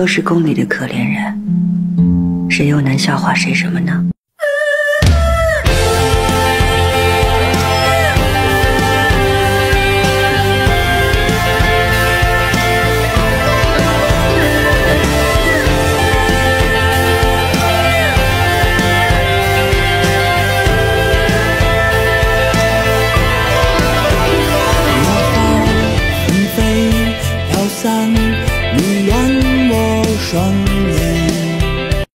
都是宫里的可怜人，谁又能笑话谁什么呢？散，你远。穿